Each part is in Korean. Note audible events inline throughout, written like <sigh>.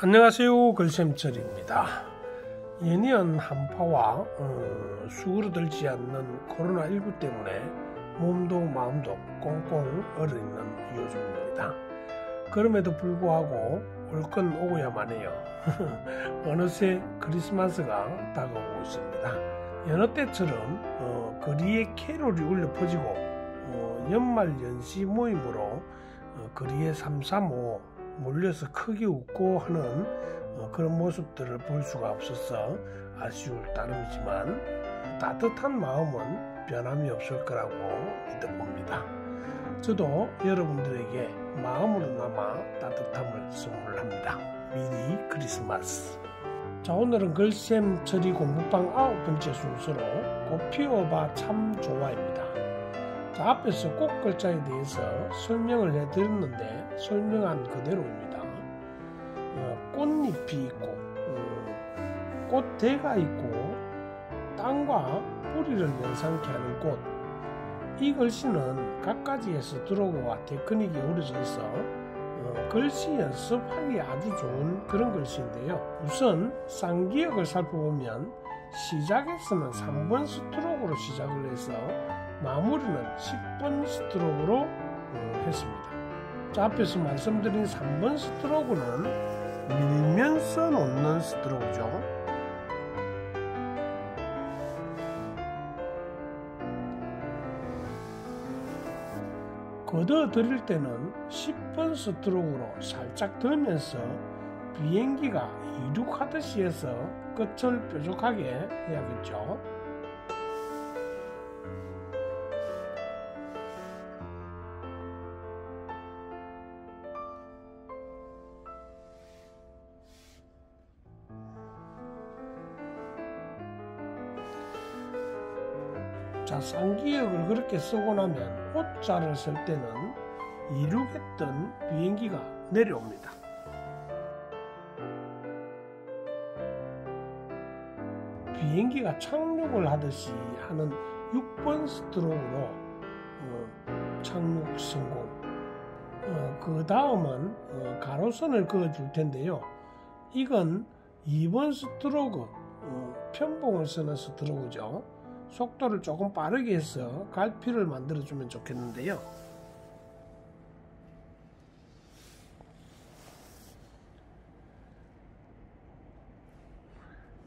안녕하세요. 글샘철입니다. 예년 한파와 어, 수그러들지 않는 코로나19 때문에 몸도 마음도 꽁꽁 얼어있는 요즘입니다. 그럼에도 불구하고 올 건 오고야만 해요. <laughs> 어느새 크리스마스가 다가오고 있습니다. 여느 때처럼 어, 거리에 캐롤이 울려 퍼지고 어, 연말 연시 모임으로 어, 거리에 335 몰려서 크게 웃고 하는 어, 그런 모습들을 볼 수가 없어서 아쉬울 따름이지만 따뜻한 마음은 변함이 없을 거라고 믿어봅니다. 저도 여러분들에게 마음으로나마 따뜻함을 선물합니다. 미리 크리스마스. 자 오늘은 글쌤 처리 공부방 아홉 번째 순서로 꽃피워봐 참 좋아입니다. 자, 앞에서 꽃 글자에 대해서 설명을 해드렸는데 설명한 그대로입니다. 어, 꽃잎이 있고 어, 꽃대가 있고 땅과 뿌리를 연상케 하는 꽃. 이 글씨는 각가지에서 드로그와 테크닉이 어우러져 있어 어, 글씨 연습하기 아주 좋은 그런 글씨인데요. 우선 쌍기역을 살펴보면 시작에서는 3번 스트로크로 시작을 해서 마무리는 10번 스트로크로 어, 했습니다. 자, 앞에서 말씀드린 3번 스트로크는 밀면서 놓는 스트로크죠. 걷어 들일 때는 10번 스트로크로 살짝 들면서 비행기가 이륙하듯이 해서 끝을 뾰족하게 해야겠죠. 자, 쌍기역을 그렇게 쓰고 나면 옷자를 쓸 때는 이륙했던 비행기가 내려옵니다. 비행기가 착륙을 하듯이 하는 6번 스트로크로 어, 착륙 성공. 어, 그 다음은 어, 가로선을 그어줄 텐데요. 이건 2번 스트로크, 어, 편봉을 쓰는 스트로크죠. 속도를 조금 빠르게 해서 갈피를 만들어 주면 좋겠는데요.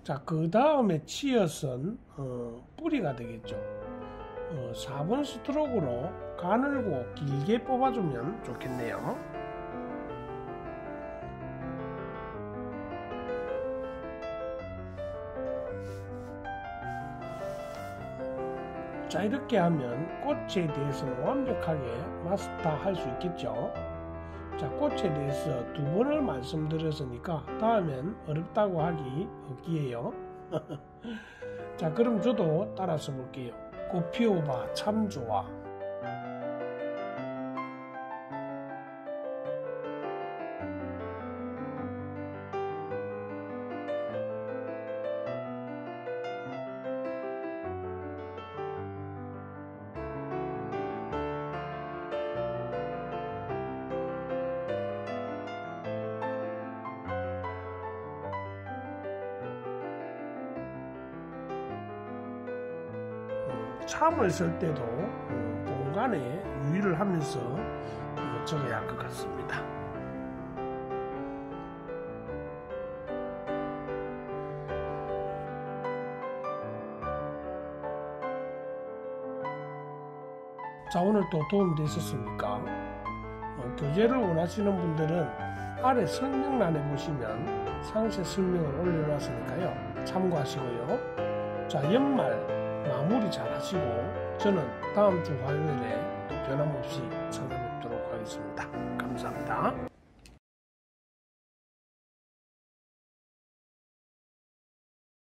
자, 그 다음에 치어선 어, 뿌리가 되겠죠. 어, 4번 스트로크로 가늘고 길게 뽑아주면 좋겠네요. 자 이렇게 하면 꽃에 대해서는 완벽하게 마스터할 수 있겠죠? 자 꽃에 대해서 두 번을 말씀드렸으니까 다음엔 어렵다고 하기 없기에요. <laughs> 자 그럼 저도 따라서 볼게요. 꽃 피워봐 참 좋아 참을 쓸 때도 어, 공간에 유의를 하면서 어, 적어야 할 것 같습니다. 자 오늘 또 도움 되셨습니까? 어, 교재를 원하시는 분들은 아래 설명란에 보시면 상세 설명을 올려놨으니까요 참고하시고요 자 연말 마무리 잘 하시고 저는 다음 주 화요일에 또 변함없이 찾아뵙도록 하겠습니다. 감사합니다.